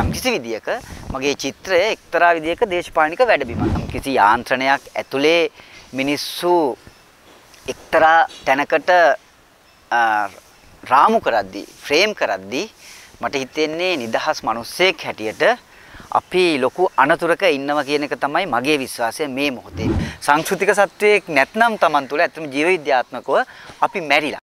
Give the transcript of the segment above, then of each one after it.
යම්කිසි විදියක මගේ චිත්‍රය එක්තරා විදියක දේශපාලනික වැඩබිමක්. කිසි යාන්ත්‍රණයක් ඇතුලේ මිනිස්සු එක්තරා තැනකට රාමු කරද්දී ෆ්‍රේම් කරද්දී මට හිතෙන්නේ නිදහස් මිනිස්සෙක් හැටියට අපි ලොකු අනතුරක ඉන්නවා කියන එක තමයි මගේ විශ්වාසය මේ මොහොතේ. සංස්කෘතික සත්වයක් නැත්නම් Taman තුල ඇත්තම ජීව විද්‍යාත්මකව අපි මැරිලා.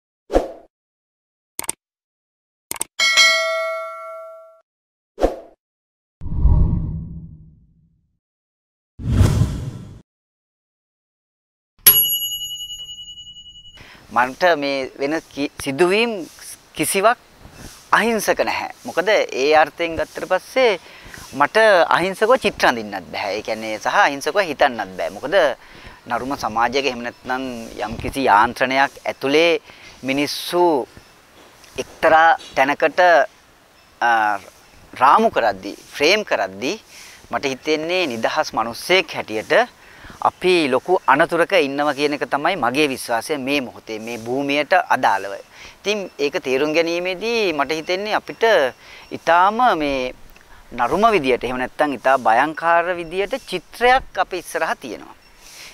මන්ට මේ වෙන සිදුවීම් කිසිවක් අහිංසක නැහැ. මොකද ඒ අර්ථයෙන් ගත්තට පස්සේ මට අහිංසකව චිත්‍ර අඳින්නත් බෑ. ඒ කියන්නේ සහ අහිංසකව හිතන්නත් බෑ. මොකද නරුම සමාජයක එහෙම නැත්නම් යම්කිසි යාන්ත්‍රණයක් ඇතුලේ මිනිස්සු එක්තරා තැනකට රාමු කරද්දී ෆ්‍රේම් කරද්දී මට හිතෙන්නේ නිදහස් මිනිස්සෙක් හැටියට අපි ලොකු අනතුරක ඉන්නවා කියන එක තමයි මගේ විශ්වාසය මේ මොහොතේ මේ භූමියට අදාළව. ඉතින් ඒක තේරුම් ගැනීමේදී මට හිතෙන්නේ අපිට ඊටාම මේ නරුම විදියට එහෙම නැත්නම් ඊටා භයංකාර විදියට චිත්‍රයක් අපේ ඉස්සරහා තියෙනවා.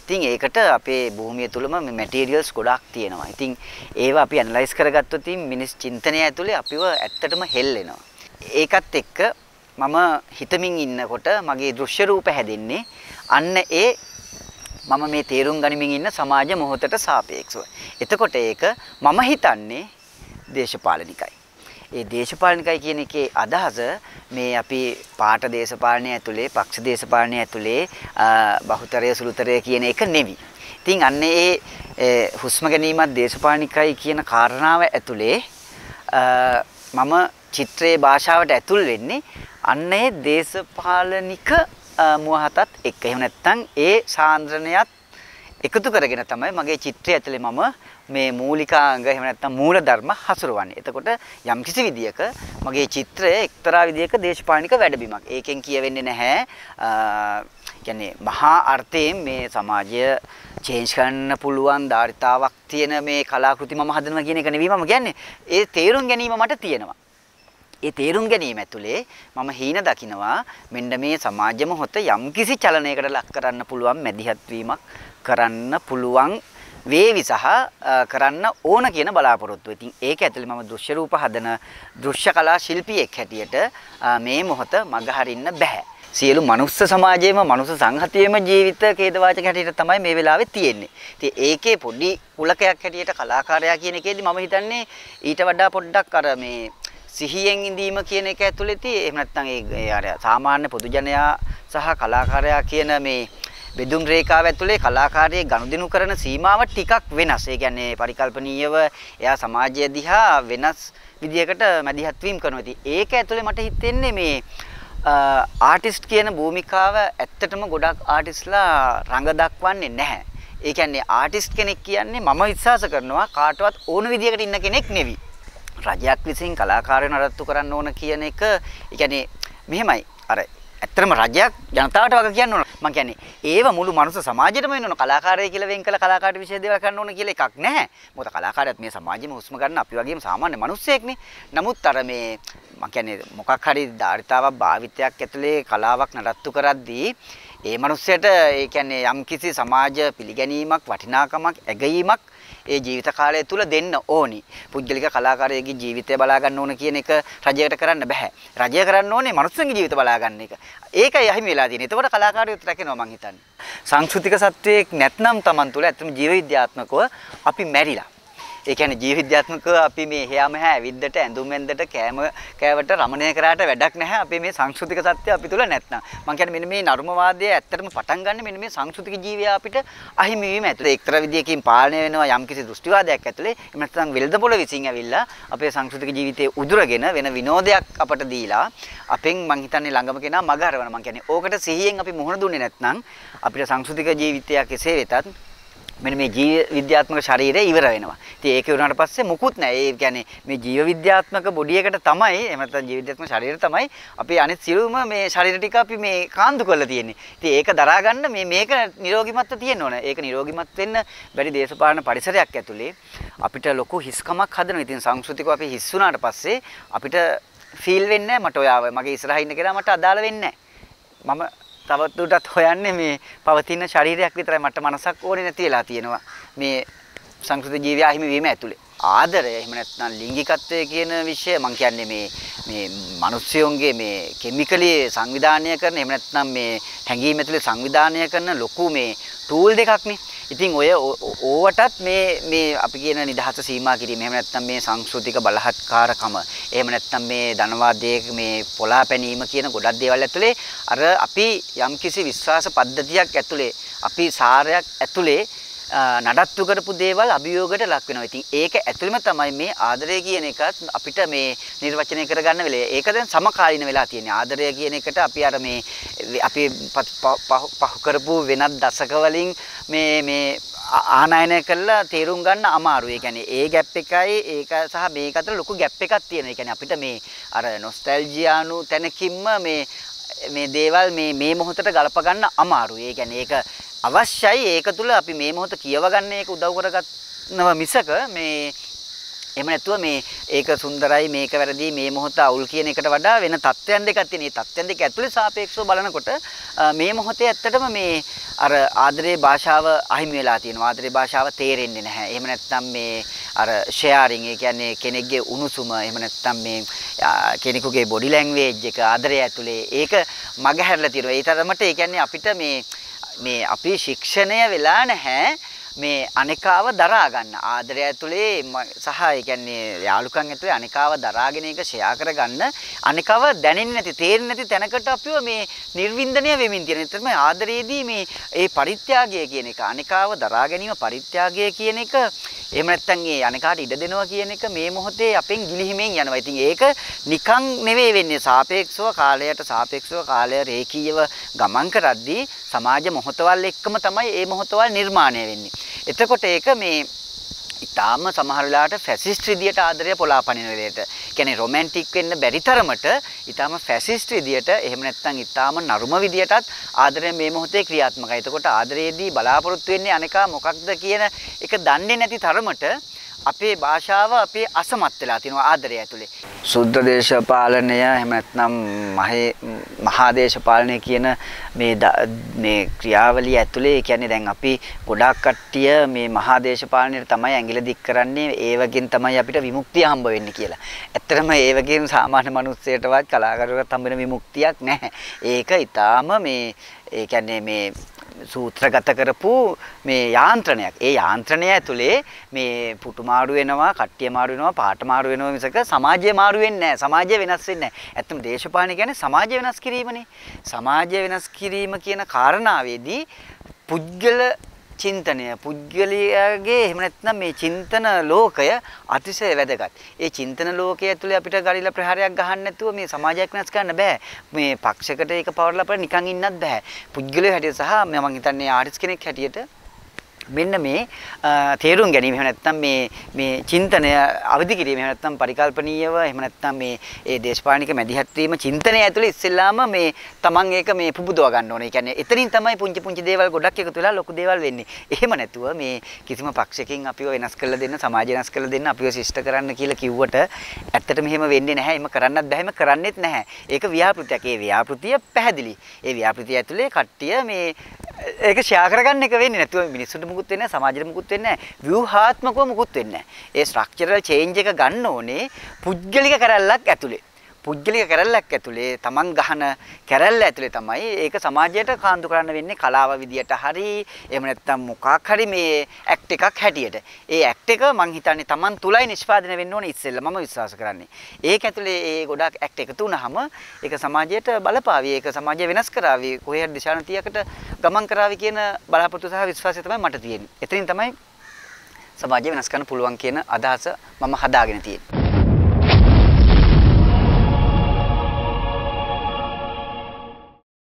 ඉතින් ඒකට අපේ භූමිය තුලම මේ මැටීරියල්ස් ගොඩක් තියෙනවා. ඉතින් ඒවා අපි ඇනලයිස් කරගත්තොත් මිනිස් චින්තනය ඇතුලේ අපිව ඇත්තටම හෙල්ලෙනවා. ඒකත් එක්ක මම හිතමින් ඉන්නකොට මගේ දෘශ්‍ය රූප හැදෙන්නේ අන්න ඒ මම මේ තේරුම් ගනිමින් ඉන්න සමාජ මොහොතට සාපේක්ෂව. එතකොට ඒක මම හිතන්නේ දේශපාලනිකයි. ඒ දේශපාලනිකයි කියන එකේ අදහස මේ අපි පාට දේශපාලනය ඇතුලේ, පක්ෂ දේශපාලනය ඇතුලේ බහුතරය සුළුතරය කියන එක නෙවි. ඉතින් අන්න ඒ හුස්ම ගැනීමත් දේශපාලනිකයි කියන කාරණාව ඇතුලේ මම චිත්‍රයේ භාෂාවට ඇතුල් වෙන්නේ අන්න ඒ දේශපාලනික මුවහතත් එක්ක. එහෙම නැත්නම් ඒ සාන්ද්‍රණයත් එකතු කරගෙන තමයි මගේ චිත්‍රය ඇතුලේ මම මේ මූලිකාංග එහෙම නැත්නම් මූල ධර්ම හසුරවන්නේ. එතකොට යම්කිසි විදියක මගේ චිත්‍රය එක්තරා විදියක දේශපාලනික වැඩබිමක්. ඒකෙන් කියවෙන්නේ නැහැ කියන්නේ මහා අර්ථයෙන් මේ සමාජය චේන්ජ් කරන්න පුළුවන් ධාරිතාවක් තියෙන මේ කලාකෘති මම හදනවා කියන එක නෙවෙයි මම කියන්නේ. ඒ තේරුම් ගැනීම මට තියෙනවා. ඒ තේරුම් ගැනීම ඇතුලේ මම හීන දකිනවා මෙන්න මේ සමාජ මොහොත යම්කිසි චලනයකට ලක් කරන්න පුළුවන් මැදිහත් වීමක් කරන්න පුළුවන් වේවි සහ කරන්න ඕන කියන බලාපොරොත්තුව. ඉතින් ඒක ඇතුලේ මම දෘශ්‍ය රූප හදන දෘශ්‍ය කලා ශිල්පියෙක් හැටියට මේ මොහොත මගහරින්න බෑ. සියලු මනුස්ස සමාජයේම මනුස්ස සංහතියේම ජීවිත ඛේදවාචක හැටියට තමයි මේ වෙලාවේ තියෙන්නේ. ඉතින් ඒකේ පොඩි කුලකයක් හැටියට කලාකාරයා කියන එකේදී මම හිතන්නේ ඊට වඩා පොඩ්ඩක් අර මේ සිහියෙන් ඉඳීම කියන එක ඇතුළතදී එහෙම නැත්නම් ඒ අර සාමාන්‍ය පොදු ජනයා සහ කලාකාරයා කියන මේ බෙදුම් රේඛාව ඇතුලේ කලාකාරයේ ගනුදෙනු කරන සීමාව ටිකක් වෙනස්. ඒ කියන්නේ පරිකල්පනීයව එයා සමාජය දිහා වෙනස් විදියකට මැදිහත් වීම කරනවා. ඉතින් ඒක ඇතුලේ මට හිතෙන්නේ මේ ආටිස්ට් කියන භූමිකාව ඇත්තටම ගොඩක් ආටිස්ට්ලා රඟ දක්වන්නේ නැහැ. ඒ කියන්නේ ආටිස්ට් කෙනෙක් කියන්නේ මම විශ්වාස කරනවා කාටවත් ඕන විදියකට ඉන්න කෙනෙක් නෙවෙයි. රජයක් විසින් කලාකාරයන් නඩත්තු කරන්න ඕන කියන එක ඒ කියන්නේ මෙහෙමයි. අර ඇත්තටම රජයක් ජනතාවට වග කියන්න ඕන. මම කියන්නේ ඒව මුළු මනුස්ස සමාජයටම වෙන්න ඕන. කලාකාරය කියලා වෙන් කළ කලාකාරට විශේෂ දේවල් කරන්න ඕන කියලා එකක් නැහැ. මොකද කලාකාරයත් මේ සමාජෙම හුස්ම ගන්න අපි වගේම සාමාන්‍ය මිනිස්සෙක්නේ. නමුත් අර මේ මම කියන්නේ මොකක් හරි ධාරිතාවක් භාවිතයක් ඇතුලේ කලාවක් නඩත්තු කරද්දී ඒ මනුස්සයට ඒ කියන්නේ යම්කිසි සමාජ පිළිගැනීමක් වටිනාකමක් ඇගීමක් ඒ ජීවිත කාලය තුල දෙන්න ඕනි. පුද්ගලික කලාකාරයෙකුගේ ජීවිතය බලා ගන්න ඕන කියන එක රජයට කරන්න බෑ. රජය කරන්න ඕනේ මනුස්සන්ගේ ජීවිත බලා ගන්න එක. ඒකයි අහිමි වෙලා තියෙන්නේ. එතකොට කලාකාරයොත් රැකෙනවා මං හිතන්නේ. සංස්කෘතික සත්වයක් නැත්නම් Taman තුල ඇත්තම ජීව විද්‍යාත්මකව අපි මැරිලා. ඒ කියන්නේ ජීව විද්‍යාත්මකව අපි මේ හැම හැ ඇවිද්දට ඇඳුම් ඇඳට කෑම කෑවට රමණය කරාට වැඩක් නැහැ. අපි මේ සංස්කෘතික සත්‍ය අපි තුල නැත්නම්. මම කියන්නේ මෙන්න මේ නර්මවාදය ඇත්තටම පටන් ගන්න මෙන්න මේ සංස්කෘතික ජීවය අපිට අහිමි වීම ඇතුළේ එක්තරා විදියකින් පාලනය වෙනවා යම්කිසි දෘෂ්ටිවාදයක් ඇතුළේ. එහෙම නැත්නම් වෙළඳපොළ විසින් ඇවිල්ලා අපේ සංස්කෘතික ජීවිතයේ උදුරගෙන වෙන විනෝදයක් අපට දීලා අපෙන් මං හිතන්නේ ළඟම කෙනා මග හරවන මං කියන්නේ ඕකට සිහියෙන් අපි මුහුණ දුන්නේ නැත්නම් අපිට සංස්කෘතික ජීවිතයක් එසේ වෙතත් මෙන්න මේ ජීව විද්‍යාත්මක ශරීරය ඉවර වෙනවා. ඉතින් ඒක වුණාට පස්සේ මුකුත් නැහැ. ඒ කියන්නේ මේ ජීව විද්‍යාත්මක බොඩි එකට තමයි එහෙම නැත්නම් ජීව විද්‍යාත්මක ශරීරය තමයි අපි අනිත් සියලුම මේ ශරීර ටික අපි මේ කාන්දු කරලා තියෙන්නේ. ඉතින් ඒක දරා ගන්න මේ මේක නිරෝගිමත්ව තියෙන්න ඕන. ඒක නිරෝගිමත් වෙන්න බැරි දේශපාලන පරිසරයක් ඇතුලේ අපිට ලොකු හිස්කමක් හදනවා. ඉතින් සංස්කෘතිකව අපි හිස් වුණාට පස්සේ අපිට ෆීල් වෙන්නේ මට ඔයාව මගේ ඉස්සරහින් ඉන්න කෙනා මට අදාළ වෙන්නේ මම තවදුරටත් හොයන්නේ මේ පවතින ශරීරයක් විතරයි මට මනසක් ඕනේ නැති වෙලා තියෙනවා. මේ සංස්කෘත ජීවියා හිමි වීම ඇතුලේ. ආදරය එහෙම නැත්නම් ලිංගිකත්වය කියන විෂය මම කියන්නේ මේ මේ මිනිස්සුන්ගේ මේ කිමිකලි සංවිධානය කරන එහෙම නැත්නම් මේ හැඟීම් ඇතුලේ සංවිධානය කරන ලොකු මේ ටූල් දෙකක්නේ. ඉතින් ඔය ඕවටත් මේ මේ අපි කියන නිදහස සීමා කිරීම එහෙම නැත්නම් මේ සංස්කෘතික බලහත්කාරකම එහෙම නැත්නම් මේ ධනවාදයේ මේ පොලා පැනීම කියන ගොඩක් දේවල් ඇතුලේ අර අපි යම්කිසි විශ්වාස පද්ධතියක් ඇතුලේ අපි සාරයක් ඇතුලේ නඩත්තු කරපු දේවල් අභියෝගයට ලක් වෙනවා. ඉතින් ඒක ඇතුළෙම තමයි මේ ආදරය කියන එකත් අපිට මේ නිර්වචනය කරගන්න වෙලේ. ඒක දැන් සමකාලීන වෙලා තියෙන්නේ. ආදරය කියන එකට අපි අර මේ අපි පහු කරපු වෙනත් දශක වලින් මේ මේ ආනයනය කළා තේරුම් ගන්න අමාරු. ඒ කියන්නේ ඒ ગેප් එකයි ඒක සහ මේක අතර ලොකු ગેප් එකක් තියෙනවා. ඒ කියන්නේ අපිට මේ අර නොස්ටැල්ජියානු තැනකින්ම මේ මේ දේවල් මේ මේ මොහොතට ගලප ගන්න අමාරුයි. ඒ කියන්නේ ඒක අවශ්‍යයි ඒක තුල අපි මේ මොහොත කියව ගන්න ඒක උදව් කරගන්නව මිසක මේ එහෙම නැතුව මේ ඒක සුන්දරයි මේක වැරදි මේ මොහොත අවුල් කියන එකට වඩා වෙන தත්ත්වයන් දෙකක් තියෙන. මේ தත්ත්වයන් දෙක ඇතුලේ සාපේක්ෂව බලනකොට මේ මොහොතේ ඇත්තටම මේ අර ආදරේ භාෂාව අහිමි වෙලා තියෙනවා. ආදරේ භාෂාව තේරෙන්නේ නැහැ. එහෙම නැත්නම් මේ අර ෂෙයාරින් ඒ කියන්නේ කෙනෙක්ගේ උණුසුම එහෙම නැත්නම් මේ කෙනෙකුගේ බොඩි ලැන්ග්වේජ් එක ආදරය ඇතුලේ ඒක මගහැරලා තියෙනවා. ඒ තරමට ඒ කියන්නේ අපිට මේ මේ අපි ශික්ෂණය වෙලා නැහැ. මේ අනිකාව දරා ගන්න ආදරය ඇතුලේ සහ ඒ කියන්නේ යාළුකම් ඇතුලේ අනිකාව දරාගෙන ඒක ෂෙයා කරගන්න අනිකාව දැනෙන්නේ නැති තේරෙන්නේ නැති තැනකට අපිව මේ නිර්වින්දනය වෙමින් තියෙන. එතනම ආදරයේදී මේ ඒ පරිත්‍යාගය කියන එක අනිකාව දරා ගැනීම පරිත්‍යාගය කියන එක එහෙම නැත්නම් ඒ අනිකාට ඉඩ දෙනවා කියන එක මේ මොහොතේ අපෙන් ගිලිහිමින් යනවා. ඉතින් ඒක නිකන් නෙවෙයි වෙන්නේ. සාපේක්ෂව කාලයට සාපේක්ෂව කාලය රේඛීයව ගමන් කරද්දී සමාජ මොහොතවල් එක්කම තමයි මේ මොහොතවල් නිර්මාණය වෙන්නේ. එතකොට ඒක මේ ඉතාලම සමහර වෙලාවට ෆැසිස්ට් විදියට ආදරය පොලාපනින වෙලේට. කියන්නේ රොමැන්ටික් වෙන්න බැරි තරමට ඉතාලම ෆැසිස්ට් විදියට එහෙම නැත්නම් ඉතාලම නරුම විදියටත් ආදරය මේ මොහොතේ ක්‍රියාත්මකයි. එතකොට ආදරයේදී බලාපොරොත්තු වෙන්නේ අනේකා මොකක්ද කියන එක දන්නේ නැති තරමට අපේ භාෂාව අපේ අසමත් වෙලා තිනවා ආදරය ඇතුලේ. සුද්ධ දේශපාලනය එහෙම නැත්නම් මහේ මහා දේශපාලනය කියන මේ මේ ක්‍රියාවලිය ඇතුලේ කියන්නේ දැන් අපි ගොඩාක් කට්ටිය මේ මහා දේශපාලනයට තමයි ඇඟිලි දික් කරන්නේ ඒ වගේන් තමයි අපිට විමුක්තිය හම්බ වෙන්නේ කියලා. ඇත්තටම ඒ වගේම සාමාන්‍ය මිනිස්සෙටවත් කලාකරුවෙකුට හම්බ වෙන විමුක්තියක් නැහැ. ඒක ඊටාම මේ ඒ කියන්නේ මේ සූත්‍රගත කරපු මේ යාන්ත්‍රණයක්. ඒ යාන්ත්‍රණය ඇතුලේ මේ පුටු මාරු වෙනවා, කට්ටිය මාරු වෙනවා, පාට මාරු වෙනවා මිසක සමාජය මාරු වෙන්නේ නැහැ. සමාජය වෙනස් වෙන්නේ නැහැ. ඇත්තම දේශපාලනය කියන්නේ සමාජය වෙනස් කිරීමනේ. සමාජය වෙනස් කිරීම කියන කාරණාවේදී පුද්ගල චින්තනය පුද්ගලයාගේ එහෙම නැත්නම් මේ චින්තන ලෝකය අතිශය වැදගත්. ඒ චින්තන ලෝකයේ ඇතුලේ අපිට ගරිලා ප්‍රහාරයක් ගහන්න නැතුව මේ සමාජයක් වෙනස් කරන්න බෑ. මේ පක්ෂයකට ඒක පවර්ලා අපිට නිකන් ඉන්නත් බෑ. පුද්ගලයා හැටියට සහ මම හිතන්නේ ආර්ටිස්ට් කෙනෙක් හැටියට මෙන්න මේ තේරුම් ගැනීම එහෙම නැත්නම් මේ මේ චින්තනය අවදි කිරීම එහෙම නැත්නම් පරිකල්පනීයව එහෙම නැත්නම් මේ ඒ දේශපාලනික මැදිහත් වීම චින්තනය ඇතුළේ ඉස්සෙල්ලාම මේ Taman ඒක මේ පුබුදව ගන්න ඕනේ. ඒ කියන්නේ එතනින් තමයි පුංචි පුංචි දේවල් ගොඩක් එකතු වෙලා ලොකු දේවල් වෙන්නේ. එහෙම නැතුව මේ කිසිම පක්ෂයකින් අපිව වෙනස් කරලා දෙන්න, සමාජය වෙනස් කරලා දෙන්න, අපිව ශිෂ්ට කරන්න කියලා කිව්වට ඇත්තටම එහෙම වෙන්නේ නැහැ. එහෙම කරන්නත් බෑ. එහෙම කරන්නෙත් නැහැ. ඒක ව්‍යාපෘතියක්. ඒ ව්‍යාපෘතිය පැහැදිලි. ඒ ව්‍යාපෘතිය ඇතුලේ කට්ටිය මේ ඒක ෂෙයා කරගන්න එක වෙන්නේ නැතුව මිනිස්සුන්ට මුකුත් වෙන්නේ නැහැ සමාජෙට මුකුත් වෙන්නේ නැහැ ව්‍යුහාත්මකව මුකුත් වෙන්නේ නැහැ. ඒ ස්ට්‍රක්චරල් චේන්ජ් එක ගන්න ඕනේ පුද්ගලික කරල්ලක් ඇතුලේ. පුද්ගලික කැරැල්ලක් ඇතුලේ තමන් ගහන කැරැල්ල ඇතුලේ තමයි ඒක සමාජයට කාන්දු කරන්න වෙන්නේ කලාව විදියට හරි එහෙම නැත්නම් මොකක් හරි මේ ඇක්ට් එකක් හැටියට. ඒ ඇක්ට් එක මං හිතන්නේ තමන් තුලයි නිෂ්පාදනය වෙන්න ඕනේ ඉස්සෙල්ලා මම විශ්වාස කරන්නේ. ඒක ඇතුලේ ඒ ගොඩක් ඇක්ට් එකතු වුනහම ඒක සමාජයට බලපාවි. ඒක සමාජය වෙනස් කරાવી. කොහේ හරි දිශානතියකට ගමන් කරાવી කියන බලාපොරොත්තු සහ විශ්වාසය තමයි මට තියෙන්නේ. එතනින් තමයි සමාජය වෙනස් කරන්න පුළුවන් කියන අදහස මම හදාගෙන තියෙන්නේ.